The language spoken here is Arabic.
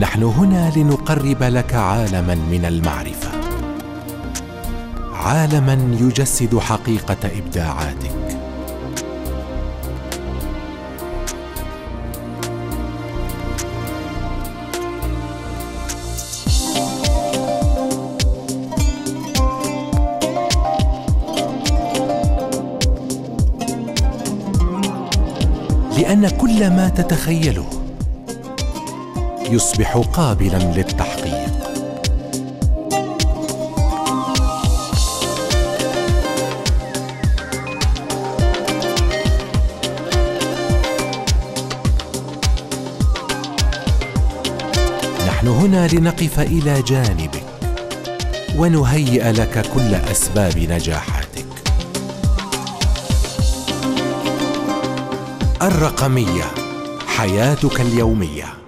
نحن هنا لنقرب لك عالما من المعرفة. عالما يجسد حقيقة إبداعاتك. لأن كل ما تتخيله يصبح قابلا للتحقيق. نحن هنا لنقف إلى جانبك ونهيئ لك كل أسباب نجاحاتك. الرقمية حياتك اليومية.